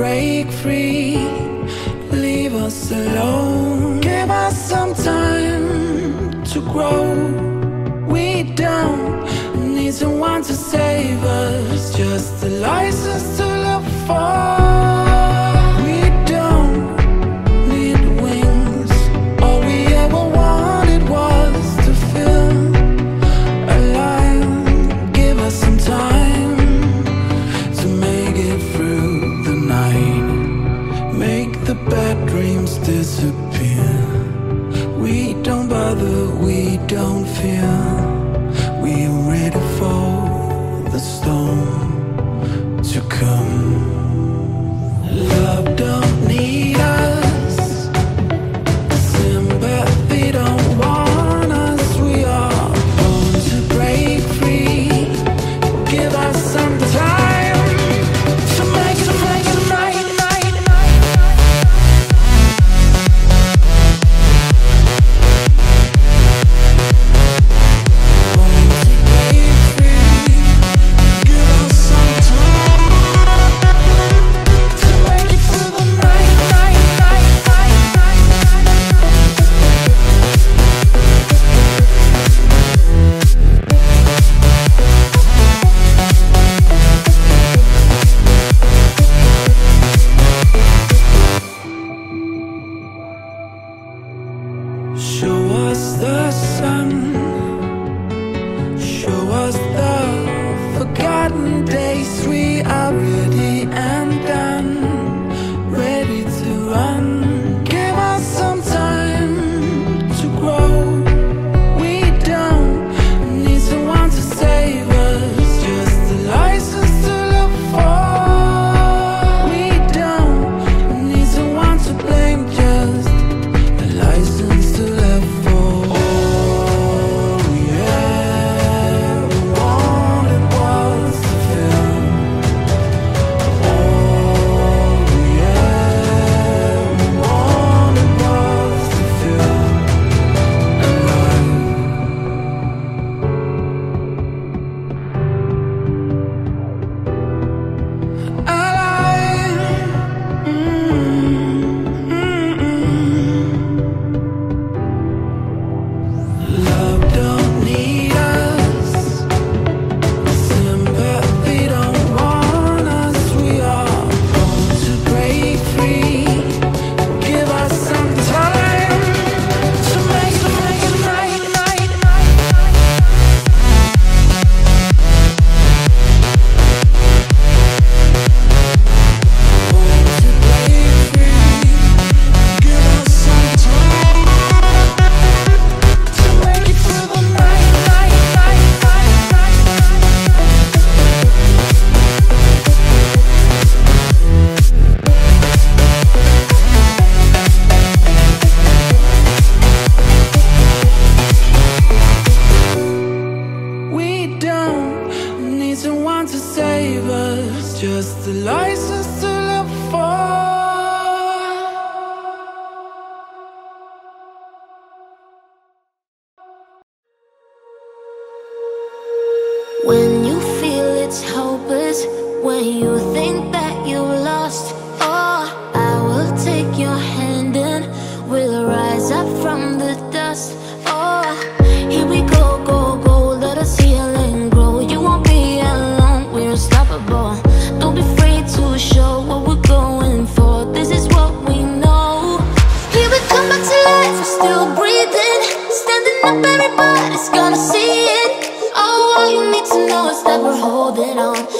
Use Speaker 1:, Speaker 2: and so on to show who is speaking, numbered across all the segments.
Speaker 1: break free, leave us alone. Give us some time to grow. We don't need someone to save us, just a license to look for. sometimes. 修 Just the license to.
Speaker 2: that we're holding on.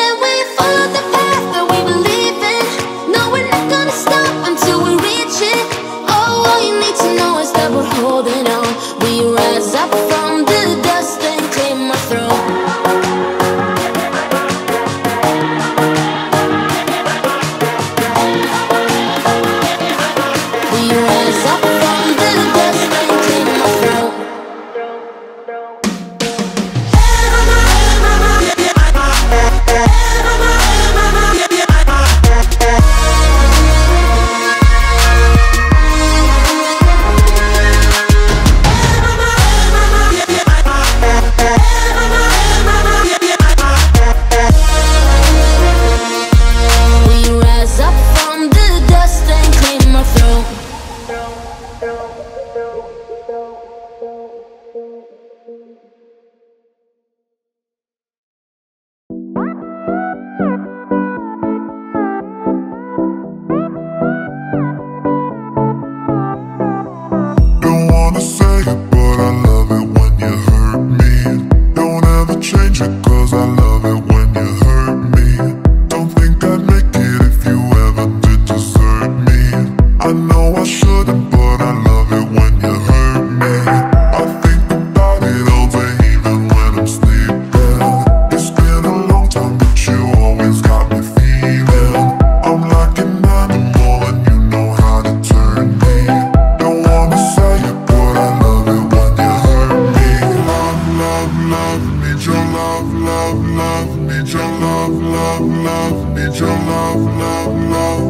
Speaker 3: love, need your love, love, love,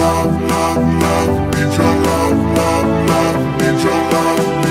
Speaker 3: love, love, love, need your love, love, love, need your love.